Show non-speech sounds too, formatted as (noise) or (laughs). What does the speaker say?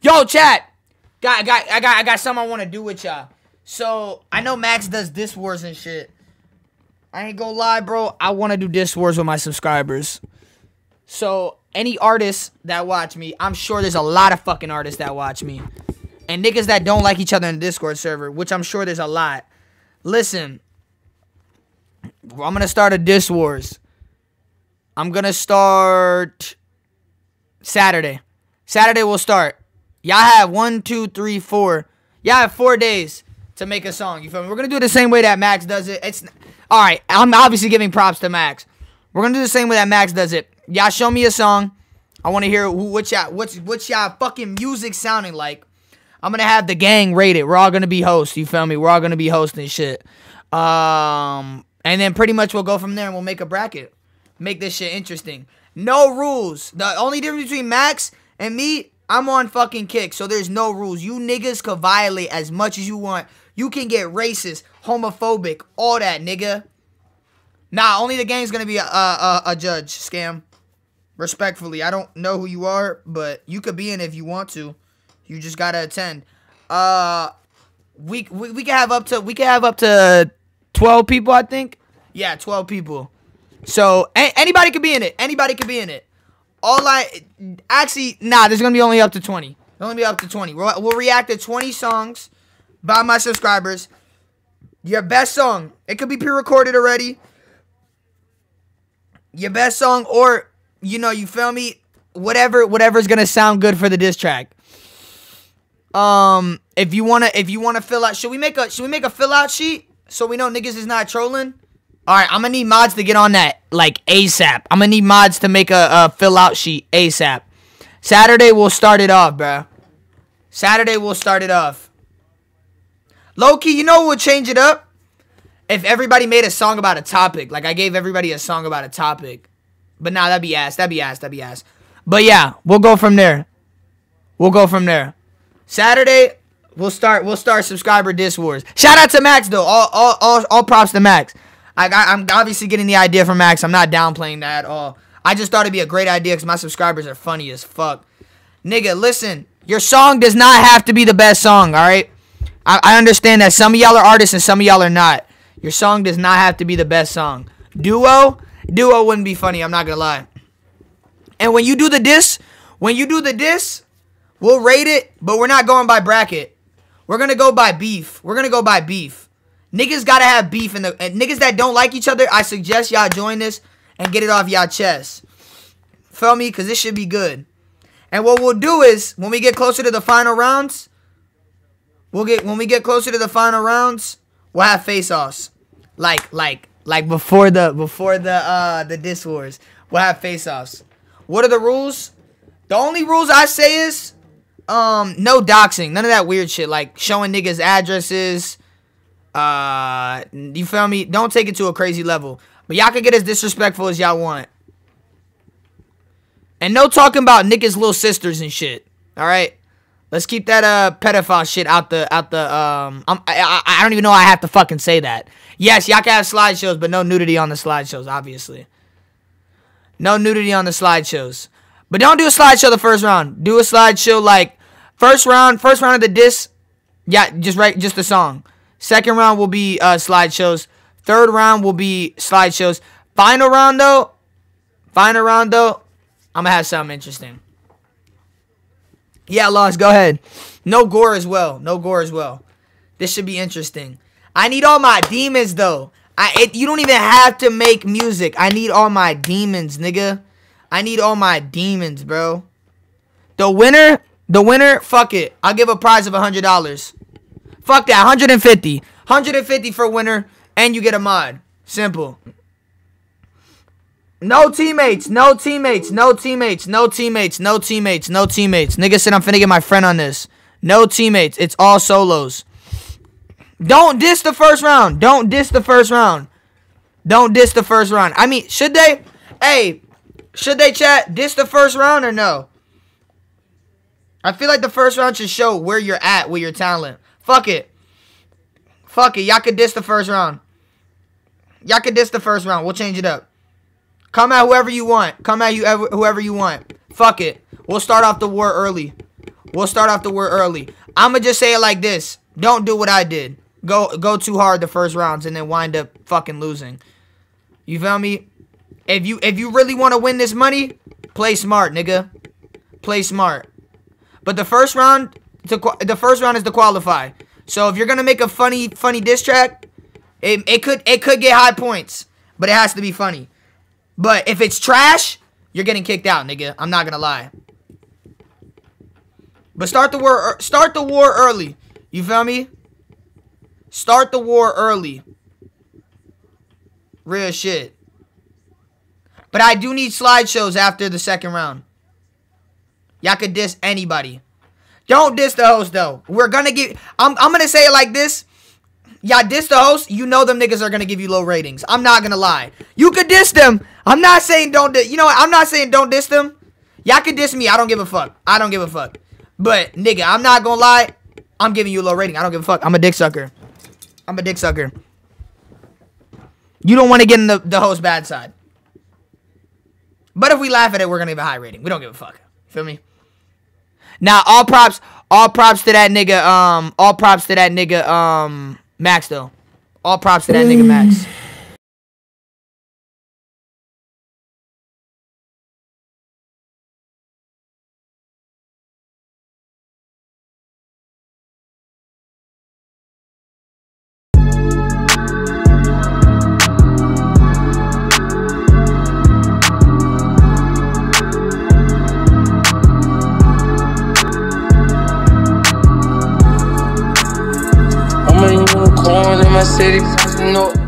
Yo, chat. Got, got, I got, I got something I want to do with y'all. So I know Max does Diss Wars and shit. I ain't gonna lie, bro. I want to do Diss Wars with my subscribers. So any artists that watch me, I'm sure there's a lot of fucking artists that watch me, and niggas that don't like each other in the Discord server, which I'm sure there's a lot. Listen, I'm gonna start a Diss Wars. I'm gonna start Saturday. Saturday we'll start. Y'all have one, two, three, four. Y'all have four days to make a song. You feel me? We're gonna do it the same way that Max does it. It's all right. I'm obviously giving props to Max. We're gonna do the same way that Max does it. Y'all show me a song. I want to hear what y'all what's what y'all fucking music sounding like. I'm gonna have the gang rate it. We're all gonna be hosts. You feel me? We're all gonna be hosting shit. Um, and then pretty much we'll go from there and we'll make a bracket. Make this shit interesting. No rules. The only difference between Max and me, I'm on fucking kick, so there's no rules. You niggas can violate as much as you want. You can get racist, homophobic, all that, nigga. Nah, only the gang's gonna be a, a, a judge, scam. Respectfully, I don't know who you are, but you could be in if you want to. You just gotta attend. Uh, we we, we can have up to we can have up to twelve people, I think. Yeah, twelve people. So anybody could be in it. Anybody could be in it. All I actually nah, there's gonna be only up to twenty. There's only be up to twenty. We'll, we'll react to twenty songs by my subscribers. Your best song. It could be pre-recorded already. Your best song, or you know, you feel me? Whatever, whatever's gonna sound good for the diss track. Um, if you wanna, if you wanna fill out, should we make a, should we make a fill out sheet so we know niggas is not trolling? All right, I'm gonna need mods to get on that like ASAP. I'm gonna need mods to make a, a fill out sheet ASAP. Saturday we'll start it off, bro. Saturday we'll start it off. Loki, you know we'll change it up? If everybody made a song about a topic, like I gave everybody a song about a topic. But nah, that'd be ass. That'd be ass. That'd be ass. But yeah, we'll go from there. We'll go from there. Saturday, we'll start. We'll start subscriber diss wars. Shout out to Max though. All all all, all props to Max. I, I I'm obviously getting the idea from Max. I'm not downplaying that at all. I just thought it'd be a great idea because my subscribers are funny as fuck. Nigga, listen. Your song does not have to be the best song. All right. I, I understand that some of y'all are artists and some of y'all are not. Your song does not have to be the best song. Duo, duo wouldn't be funny. I'm not gonna lie. And when you do the diss, when you do the diss, we'll rate it, but we're not going by bracket. We're gonna go by beef. We're gonna go by beef. Niggas gotta have beef in the and niggas that don't like each other. I suggest y'all join this and get it off y'all chest. Feel me? Cause this should be good. And what we'll do is when we get closer to the final rounds, we'll get when we get closer to the final rounds, we'll have face-offs. Like like like before the before the uh the diss wars. We'll have face-offs. What are the rules? The only rules I say is um no doxing. None of that weird shit like showing niggas addresses. Uh you feel me? Don't take it to a crazy level. But y'all can get as disrespectful as y'all want. And no talking about niggas' little sisters and shit. All right, let's keep that uh pedophile shit out the out the um. I'm, I I don't even know I have to fucking say that. Yes, y'all can have slideshows, but no nudity on the slideshows, obviously. No nudity on the slideshows. But don't do a slideshow the first round. Do a slideshow like first round, first round of the disc. Yeah, just write just the song. Second round will be uh, slideshows. Third round will be slideshows. Final round though, final round though, I'm gonna have something interesting. Yeah, Lost, go ahead. No gore as well. No gore as well. This should be interesting. I need all my demons though. I it, you don't even have to make music. I need all my demons, nigga. I need all my demons, bro. The winner, the winner, fuck it. I'll give a prize of a $100. Fuck that, 150. 150 for a winner and you get a mod. Simple. No teammates, no teammates, no teammates, no teammates, no teammates, no teammates. Nigga said I'm finna get my friend on this. No teammates. It's all solos. Don't diss the first round. Don't diss the first round. Don't diss the first round. I mean, should they? Hey, should they chat diss the first round or no? I feel like the first round should show where you're at with your talent. Fuck it. Fuck it. Y'all could diss the first round. Y'all could diss the first round. We'll change it up. Come at whoever you want. Come at you ever, whoever you want. Fuck it. We'll start off the war early. We'll start off the war early. I'ma just say it like this. Don't do what I did. Go go too hard the first rounds and then wind up fucking losing. You feel me? If you if you really want to win this money, play smart, nigga. Play smart. But the first round, to, the first round is to qualify. So if you're gonna make a funny funny diss track, it, it could it could get high points, but it has to be funny. But if it's trash, you're getting kicked out, nigga. I'm not gonna lie. But start the war er, start the war early. You feel me? Start the war early. Real shit. But I do need slideshows after the second round. Y'all could diss anybody. Don't diss the host though. We're gonna give I'm I'm gonna say it like this. Y'all diss the host, you know them niggas are gonna give you low ratings. I'm not gonna lie. You could diss them. I'm not saying don't diss. You know what? I'm not saying don't diss them. Y'all could diss me. I don't give a fuck. I don't give a fuck. But nigga, I'm not gonna lie. I'm giving you a low rating. I don't give a fuck. I'm a dick sucker. I'm a dick sucker. You don't want to get in the, the host bad side. But if we laugh at it, we're gonna give a high rating. We don't give a fuck. Feel me? Now, all props, all props to that nigga. Um, all props to that nigga. Um, Max though. All props to that nigga Max. (laughs) city, know.